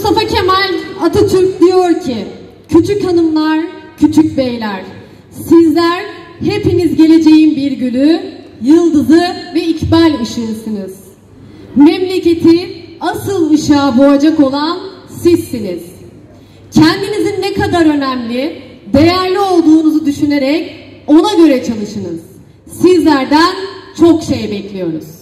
Mustafa Kemal Atatürk diyor ki, küçük hanımlar, küçük beyler, sizler hepiniz geleceğin bir gülü, yıldızı ve ikbal ışığısınız. Memleketi asıl ışığa boğacak olan sizsiniz. Kendinizin ne kadar önemli, değerli olduğunuzu düşünerek ona göre çalışınız. Sizlerden çok şey bekliyoruz.